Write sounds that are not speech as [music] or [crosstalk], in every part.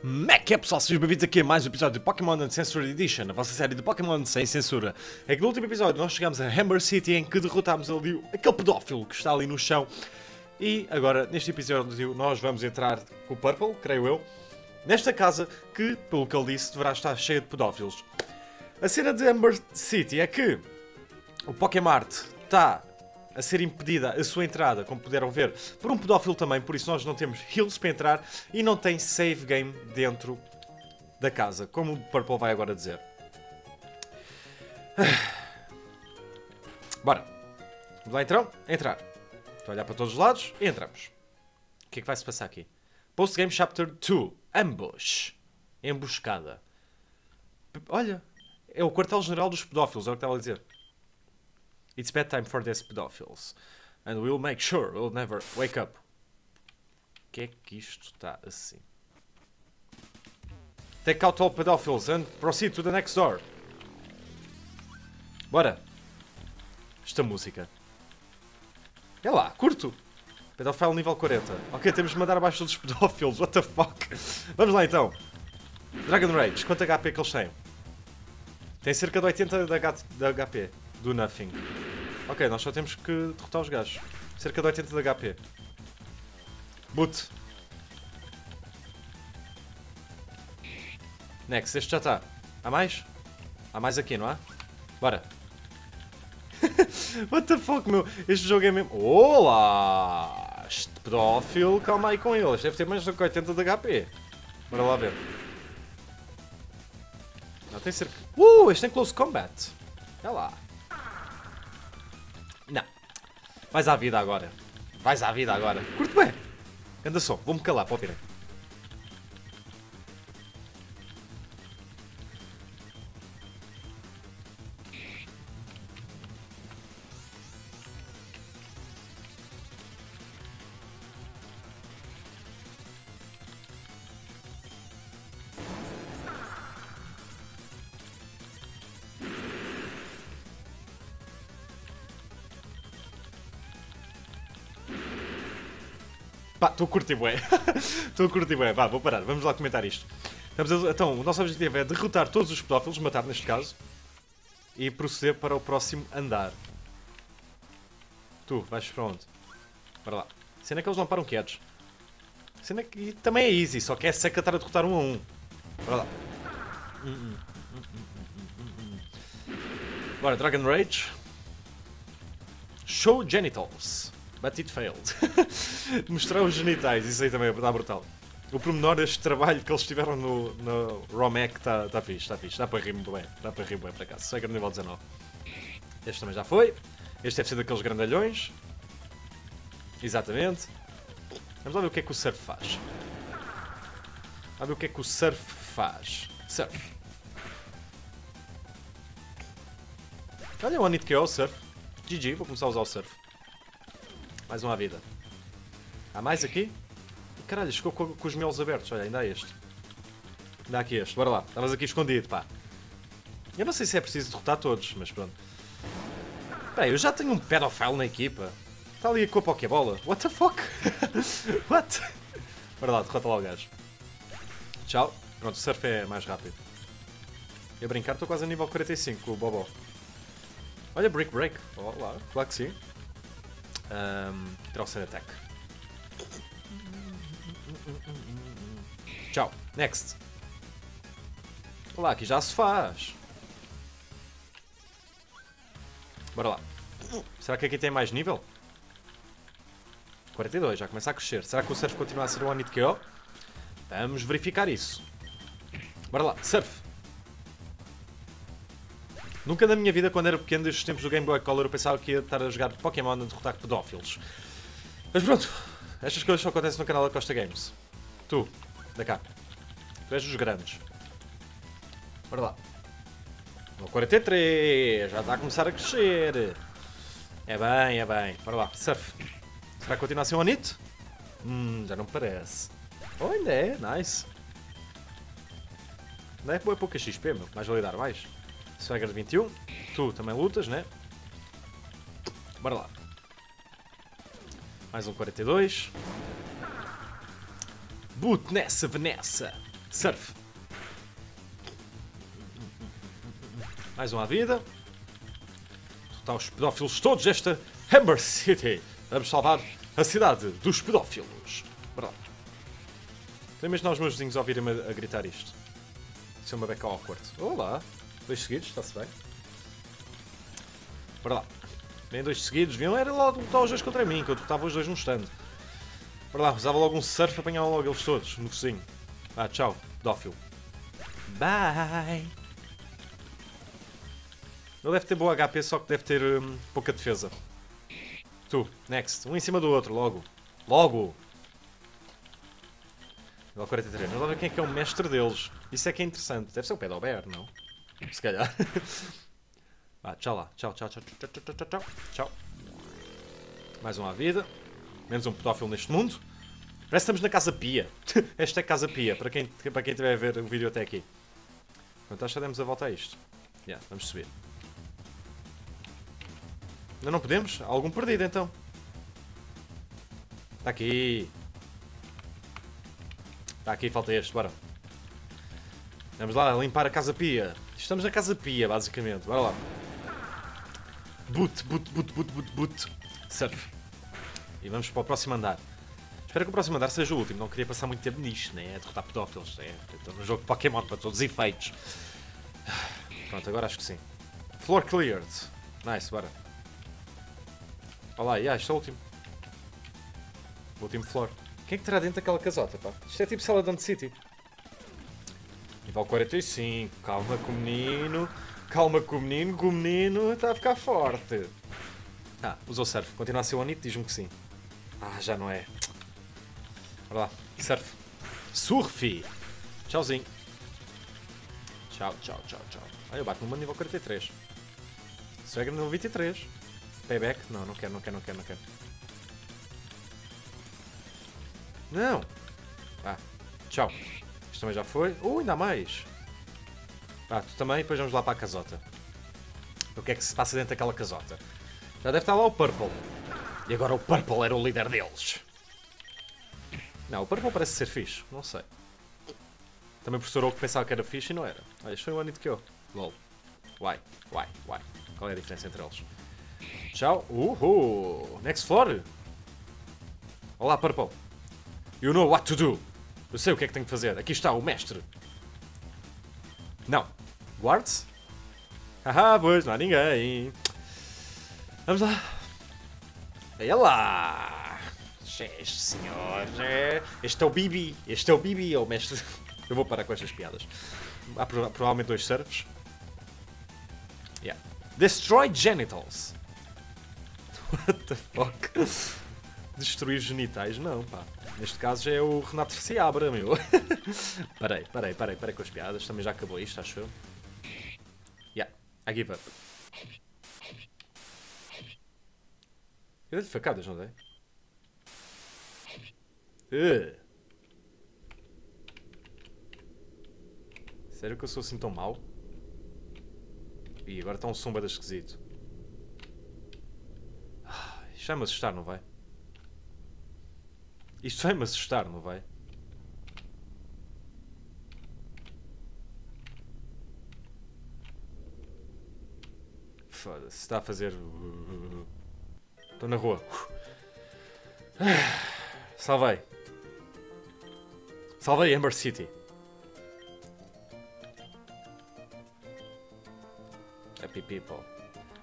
Como é que é pessoal? Sejam bem-vindos aqui a mais um episódio de Pokémon Uncensored Edition, a vossa série de Pokémon sem censura. É que no último episódio nós chegamos a Hammer City em que derrotámos ali aquele pedófilo que está ali no chão. E agora, neste episódio, nós vamos entrar com o Purple, creio eu, nesta casa que, pelo que ele disse, deverá estar cheia de pedófilos. A cena de Hammer City é que o Pokémart está a ser impedida a sua entrada, como puderam ver, por um pedófilo também, por isso nós não temos heals para entrar e não tem save game dentro da casa, como o Purple vai agora dizer. [sighs] Bora. Vamos lá então? Entrar. Estou a olhar para todos os lados e entramos. O que é que vai se passar aqui? Post-game Chapter 2. Ambush. Emboscada. Olha, é o quartel-general dos pedófilos, é o que estava a dizer. It's bedtime for these pedophiles. And we'll make sure we'll never wake up. Que é que isto está assim? Take out all pedophiles and proceed to the next door. Bora. Esta música. É lá, curto. Pedófilo nível 40. Ok, temos de mandar abaixo dos pedófilos. What the fuck? Vamos lá então. Dragon Rage, quanto HP que eles têm? Tem cerca de 80 de HP do Nothing. Ok, nós só temos que derrotar os gajos. Cerca de 80 de HP. Boot. Next, este já está. Há mais? Há mais aqui, não há? Bora. [laughs] What the fuck, meu? Este jogo é mesmo... Olá! Este pedófilo, calma aí com ele. Deve ter mais do que 80 de HP. Bora lá ver. Não, tem cerca... Uh, este tem close combat. Olha lá. Vais à vida agora. Vais à vida agora. Curto bem. Anda só, vou-me calar para ouvirem. Pá, estou a curtir bué. [laughs] Estou a curtir bué. Vá, vou parar. Vamos lá comentar isto. A... Então, o nosso objetivo é derrotar todos os pedófilos, matar neste caso, e proceder para o próximo andar. Tu, vais para onde? Para lá. Cena que eles não param quietos. Cena que também é easy, só que é seca estar a derrotar um a um. Para lá. Bora, Dragon Rage. Show Genitals. But it failed. [laughs] Mostrar os genitais, isso aí também está brutal. O pormenor deste trabalho que eles tiveram no, no ROMEC está tá fixe, está fixe. Dá para rir muito bem, dá para rir bem para cá. Segue no nível 19. Este também já foi. Este deve ser daqueles grandalhões. Exatamente. Vamos lá ver o que é que o surf faz. Vamos ver o que é que o surf faz. Surf. Olha o Anit que é o surf. GG, vou começar a usar o surf. Mais uma vida. Há mais aqui? Caralho, ficou com, com, os melos abertos. Olha, ainda há este. Ainda há aqui este. Bora lá. Estavas aqui escondido, pá. Eu não sei se é preciso derrotar todos, mas pronto. Espera eu já tenho um pedofile na equipa. Está ali com a Pokébola. What the fuck? [laughs] What? Bora lá, derrota lá o gajo. Tchau. Pronto, o surf é mais rápido. E a brincar, estou quase a nível 45 com o Bobó. Olha, Brick Break. Olá, claro que sim. Um, Trollsen Attack. Tchau. Next. Olá, aqui já se faz. Bora lá. Será que aqui tem mais nível? 42, já começa a crescer. Será que o surf continua a ser o Onit KO? Vamos verificar isso. Bora lá, surf. Nunca na minha vida, quando era pequeno, desde os tempos do Game Boy Color, eu pensava que ia estar a jogar Pokémon a derrotar pedófilos. Mas pronto, estas coisas só acontecem no canal da Costa Games. Tu, da cá. Tu és dos grandes. Bora lá. No 43, já está a começar a crescer. É bem, é bem. Bora lá, surf. Será que continua a ser um Anito? Hum, já não parece. Oh, ainda é, nice. Não é pouca XP, meu. Mais validar mais. Swagger 21. Tu também lutas, né? Bora lá. Mais um 42. Boot nessa, Vanessa. Surf. Mais uma vida. Está os pedófilos todos desta Hammer City. Vamos salvar a cidade dos pedófilos. Verdade. Estou a os meus vizinhos ouvirem-me a gritar isto. Isso é uma beca awkward. Olá. Dois seguidos, está-se bem. Bora lá. Vem dois seguidos. Viam, era logo lutar os dois contra mim, que eu estava os dois num stand. Bora lá, usava logo um surf e apanhava logo eles todos no focinho. Ah, tchau, Dófilo. Bye! Ele deve ter boa HP, só que deve ter hum, pouca defesa. Tu, next. Um em cima do outro, logo. Logo! Nível 43. Vamos lá ver quem é que é o mestre deles. Isso é que é interessante. Deve ser o Pedobear, não? Se calhar. [laughs] ah, tchau lá. Tchau, tchau, tchau, tchau, tchau, tchau, tchau. Tchau. Mais uma vida. Menos um pedófilo neste mundo. Parece que estamos na Casa Pia. [laughs] Esta é Casa Pia, para quem, para quem estiver a ver o vídeo até aqui. Portanto, acho que demos a volta a isto. Yeah, vamos subir. Ainda não podemos? Há algum perdido então. Está aqui. Está aqui, falta este, bora. Vamos lá limpar a Casa Pia. Estamos na Casa Pia, basicamente. Bora lá. Boot, boot, boot, boot, boot, boot. Surf. E vamos para o próximo andar. Espero que o próximo andar seja o último. Não queria passar muito tempo nisto, né? A derrotar pedófilos. É, estou no jogo de Pokémon para todos os efeitos. Pronto, agora acho que sim. Floor cleared. Nice, bora. Olha lá, yeah, este é o último. O último floor. Quem é que terá dentro daquela casota, pá? Isto é tipo Saladon City. Nível 45. Calma com o menino. Calma com o menino. Que o menino está a ficar forte. Ah, usou surf. Continua a ser o Onito? Diz-me que sim. Ah, já não é. Bora lá. Surf. Surf! Tchauzinho. Tchau, tchau, tchau, tchau. Ah, eu bato numa nível 43. Swagger nível 23. Payback? Não, não quero, não quero, não quero, não quero. Não! Ah, tchau. Também já foi. Uh, ainda mais! Ah, tu também, depois vamos lá para a casota. O que é que se passa dentro daquela casota? Já deve estar lá o Purple. E agora o Purple era o líder deles. Não, o Purple parece ser fixe. Não sei. Também o professor Oak pensava que era fixe e não era. Olha, foi o Anito que eu. LOL. Why? Why? Why? Qual é a diferença entre eles? Tchau. Uhul. Next floor. Olá, Purple. You know what to do. Eu sei o que é que tenho que fazer. Aqui está o mestre. Não. Guards? Haha, pois, não há ninguém. Vamos lá. Olha lá. Este senhor. Este é o Bibi. Este é o Bibi, é o mestre. Eu vou parar com estas piadas. Há prova- provavelmente dois servos. Yeah. Destroy genitals. [laughs] What the fuck? Destruir genitais? Não, pá. Neste caso já é o Renato Seabra, meu. [laughs] parei, parei, parei, parei com as piadas. Também já acabou isto, acho eu. Yeah, I give up. Eu dei-lhe facadas, não dei? Uh. Sério que eu sou assim tão mau? Ih, agora está um sombra esquisito. Ah, Isto vai-me assustar, não vai? Isto vai-me assustar, não vai? Foda-se, está a fazer. Estou na rua. Salvei. Salvei Amber City. Happy people.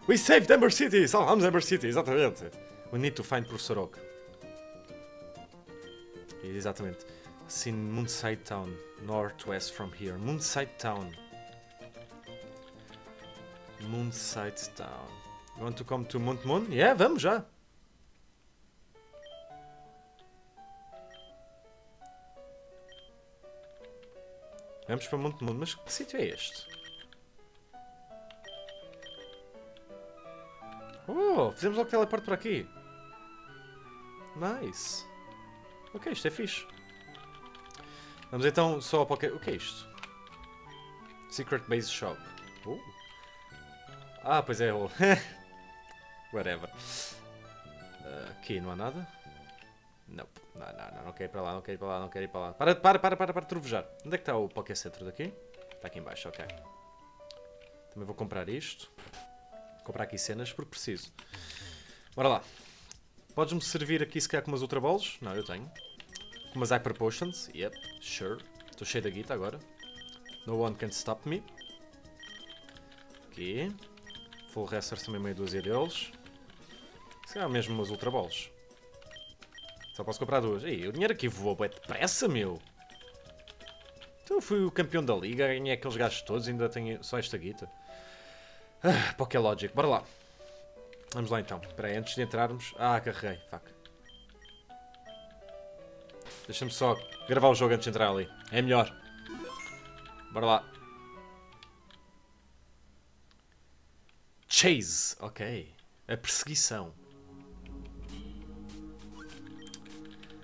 We saved Amber City! Salvamos Amber City, exatamente. We need to find Professor Oak. Exatamente. Assim, Moonside Town, northwest from here. Moonside Town. Moonside Town. You want to come to Mount Moon? Yeah, vamos já. Vamos para Monte Mundo, mas que sítio é este? Oh, fizemos logo teleporte para aqui. Nice. Ok, isto é fixe. Vamos então só para o que... É isto? Secret Base Shop. Uh. Ah, pois é. [laughs] Whatever. Uh, aqui não há nada. Não, não, não, não, quero ir para lá, não quero ir para lá, não quero ir para lá. Para, para, para, para, para trovejar. Onde é que está o Poké Center daqui? Está aqui em baixo, ok. Também vou comprar isto. Vou comprar aqui cenas porque preciso. Bora lá. Podes-me servir aqui se calhar com umas Ultra Balls? Não, eu tenho. Umas Hyper Potions? Yep, sure. Estou cheio da guita agora. No one can stop me. Aqui. Full Resters também meia dúzia deles. Se calhar mesmo umas Ultra Balls. Só posso comprar duas. Ei, o dinheiro aqui voou bem depressa, meu. Então fui o campeão da liga, ganhei aqueles gajos todos ainda tenho só esta guita. Ah, Pokélogic, bora lá. Vamos lá então. Espera aí, antes de entrarmos... Ah, carreguei. Fuck. Deixa-me só gravar o jogo antes de entrar ali. É melhor. Bora lá. Chase. Ok. A perseguição.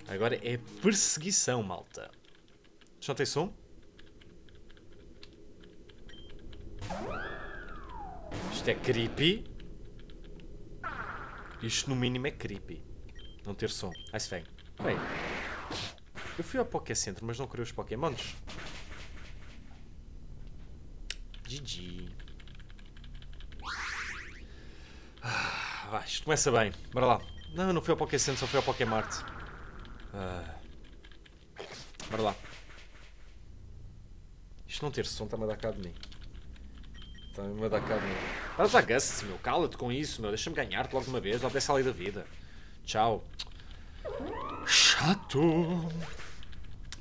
Agora é perseguição, malta. Já tem som? Isto é creepy. Isto no mínimo é creepy. Não ter som. Ai se vem. Eu fui ao Poké Center, mas não queria os Pokémons. GG. Ah, vai, isto começa bem. Bora lá. Não, não fui ao Poké Center, só fui ao Poké Mart. Ah. Bora lá. Isto não ter som está-me a dar cá de mim. Está-me a dar cá de mim. Para já gusts, meu. Cala-te com isso, meu. Deixa-me ganhar-te logo de uma vez. Logo dessa lei da vida. Tchau. Chato.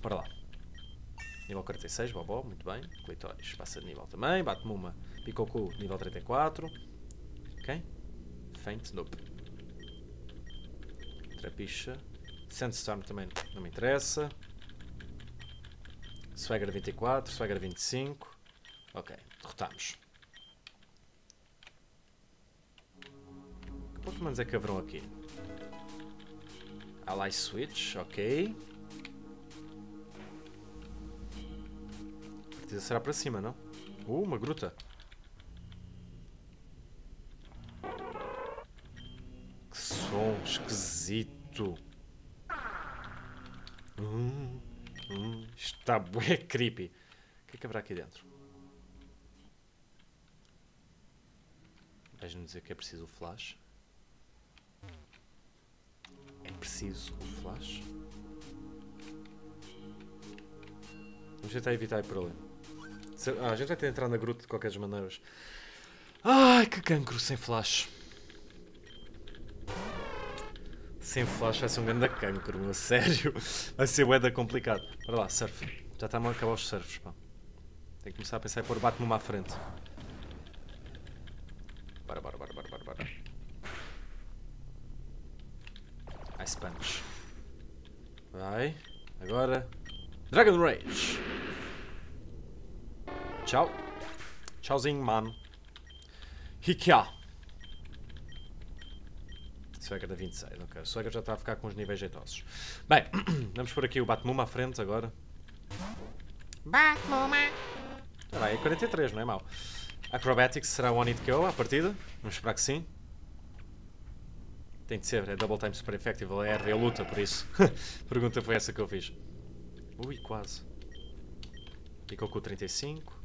Bora lá. Nível 46, Bobó, muito bem. Clitóris, passa de nível também. Bate-me uma. Picocu, nível 34. Ok. Faint, nope. Trapicha. Sandstorm também não me interessa. Swagger 24, Swagger 25. Ok, derrotamos. Que Pokémons é que haverão aqui? Ally Switch, ok. A partida será para cima, não? Uh, uma gruta. Que som esquisito. Hum, hum, está bué [laughs] creepy. O que é que haverá aqui dentro? Vais-me dizer que é preciso o flash? É preciso o flash? Vamos tentar evitar ir por ali. Ah, a gente vai ter de entrar na gruta de qualquer das maneiras. Ai, que cancro sem flash. Sem flash vai ser um grande cancro, meu, sério. Vai ser da complicado. Bora lá, surf. Já está a acabar os surfs, pá. Tenho que começar a pensar em pôr o Batman à frente. Bora, bora, bora, bora, bora, bora. Ice Punch. Vai. Agora. Dragon Rage. Tchau. Tchauzinho, mano. Hikia. Swagger da 26, ok. O Swagger já está a ficar com os níveis jeitosos. Bem, [clears throat] vamos por aqui o Batmuma à frente agora. Batmuma. Vai, é 43, não é mau. Acrobatics será one hit KO à partida. Vamos esperar que sim. Tem de ser, é double time super effective. É RV luta, por isso. [laughs] Pergunta foi essa que eu fiz. Ui, quase. Ficou com o 35.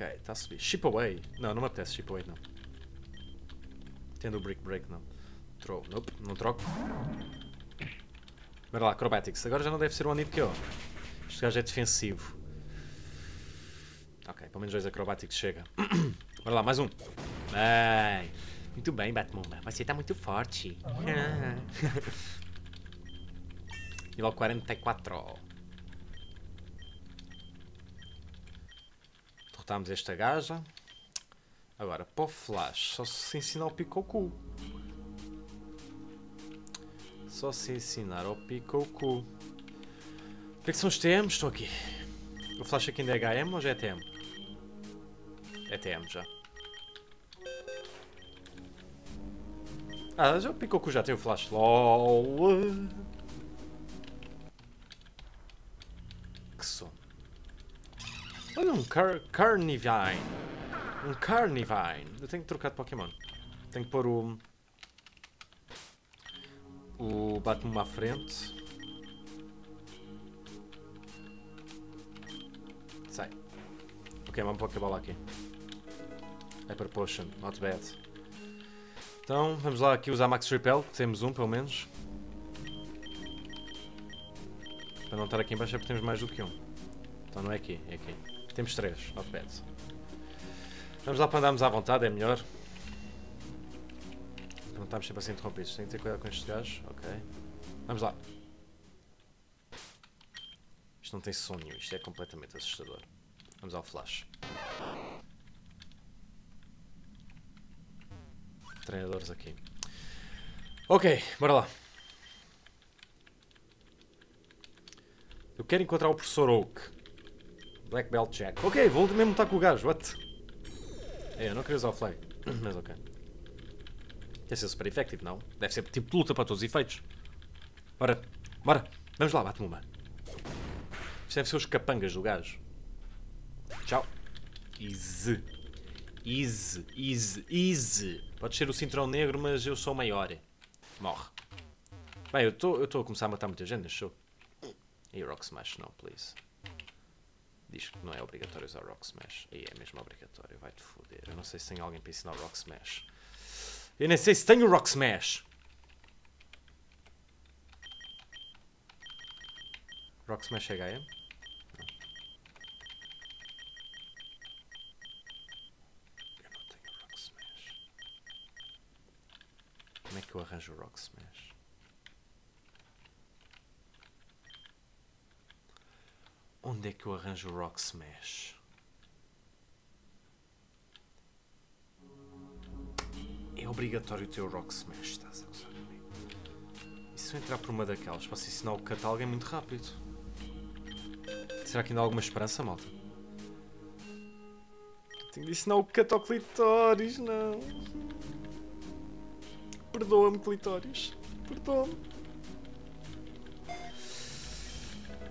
Ok, está a subir. Ship away. Não, não me apetece ship away, não. Tendo o brick break, não. Throw. Nope, não troco. Bora lá, acrobatics. Agora já não deve ser one hit KO. Este gajo é defensivo. Ok, pelo menos dois acrobáticos chega. [clears throat] Bora lá, mais um. Bem, muito bem, Batmuma. Você tá muito forte. [laughs] Nível 44. Derrotámos esta gaja. Agora, para o Flash, só se ensinar o Picocu. Só se ensinar ao Picocu. O que é que são os TMs? Estou aqui. O Flash aqui ainda é HM ou já é TM? É TM já. Ah, já o Picocu já tem o Flash. LOL. Que som. Olha um Car Carnivine. Um Carnivine. Eu tenho que trocar de Pokémon. Tenho que pôr o... O bate-me à frente. Sai. Ok, vamos pôr a bola aqui. Hyper Potion, not bad. Então, vamos lá aqui usar Max Repel, que temos um pelo menos. Para não estar aqui em baixo é porque temos mais do que um. Então não é aqui, é aqui. Temos três, not bad. Vamos lá para andarmos à vontade, é melhor. Não estamos sempre a ser interrompidos. Tenho que ter cuidado com estes gajos. Ok. Vamos lá. Isto não tem sonho, isto é completamente assustador. Vamos ao flash. Treinadores aqui. Ok, bora lá. Eu quero encontrar o professor Oak. Black Belt Jack. Ok, vou mesmo estar com o gajo. What? É, eu não queria usar o fly. [coughs] Mas ok. Deve ser super effective, não? Deve ser tipo luta para todos os efeitos. Bora, bora. Vamos lá, bate-me uma. Isto deve ser os capangas do gajo. Tchau. Easy. Easy, easy, easy. Pode ser o cinturão negro, mas eu sou maior. Morre. Bem, eu estou a começar a matar muita gente show. E Rock Smash não, please. Diz que não é obrigatório usar Rock Smash. E é mesmo obrigatório, vai-te foder. Eu não sei se tem alguém para ensinar Rock Smash. Eu nem sei se tenho Rock Smash. Rock Smash Rock Smash. Como é que eu arranjo o Rock Smash? Onde é que eu arranjo o Rock Smash? É obrigatório ter o Rock Smash, estás a usar? E se eu entrar por uma daquelas, posso ensinar o a alguém muito rápido? Será que ainda há alguma esperança, malta? Tenho de ensinar o cut ao clitóris, não. Perdoa-me, clitóris. Perdoa-me.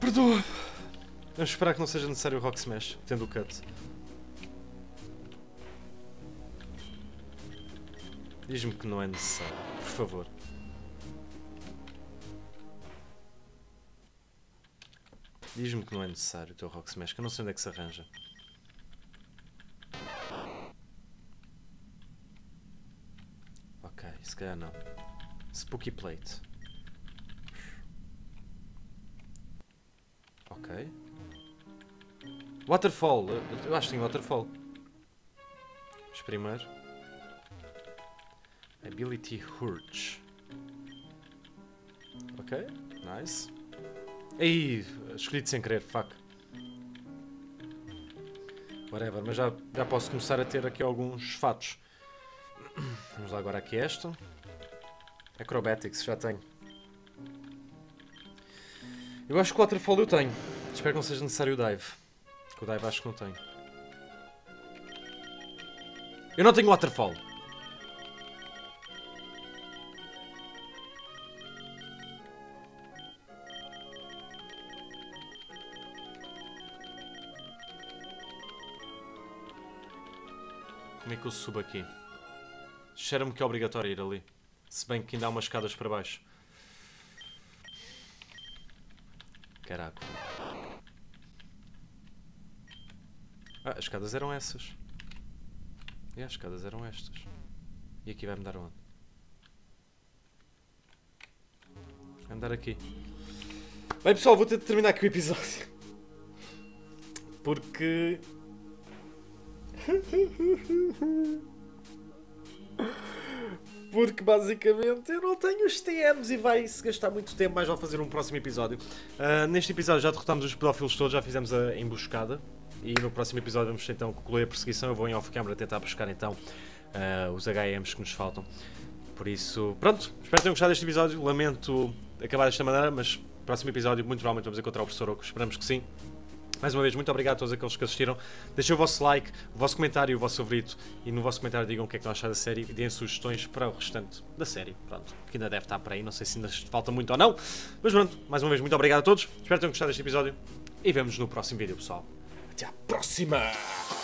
Perdoa-me. Vamos esperar que não seja necessário o Rock Smash, tendo o cut. Diz-me que não é necessário, por favor. Diz-me que não é necessário o teu Rock Smash, que eu não sei onde é que se arranja. Ok, se calhar não. Spooky Plate. Ok. Waterfall. Eu acho que tem Waterfall. Mas primeiro. Ability Hurge. Ok, nice. Aí, escolhido sem querer, fuck. Whatever, mas já, já posso começar a ter aqui alguns fatos. [clears throat] Vamos lá agora aqui esta. Acrobatics, já tenho. Eu acho que o Waterfall eu tenho. Espero que não seja necessário o Dive. Que o Dive acho que não tenho. Eu não tenho Waterfall. Como é que eu subo aqui? Cheira-me que é obrigatório ir ali. Se bem que ainda há umas escadas para baixo. Caraca. Ah, as escadas eram essas. E as escadas eram estas. E aqui vai-me dar onde? Vai-me dar aqui. Bem pessoal, vou ter de terminar aqui o episódio. Porque... Porque basicamente eu não tenho os TMs e vai-se gastar muito tempo mais ao fazer um próximo episódio. Uh, neste episódio já derrotamos os pedófilos todos, já fizemos a emboscada. E no próximo episódio vamos então concluir a perseguição. Eu vou em off-camera tentar buscar então uh, os HMs que nos faltam. Por isso, pronto, espero que tenham gostado deste episódio. Lamento acabar desta maneira, mas próximo episódio muito provavelmente vamos encontrar o professor Oco. Esperamos que sim. Mais uma vez, muito obrigado a todos aqueles que assistiram. Deixem o vosso like, o vosso comentário, o vosso favorito e no vosso comentário digam o que é que estão a da série e deem sugestões para o restante da série. Pronto, que ainda deve estar por aí, não sei se ainda falta muito ou não. Mas pronto, mais uma vez, muito obrigado a todos. Espero que tenham gostado deste episódio e vemos no próximo vídeo, pessoal. Até à próxima!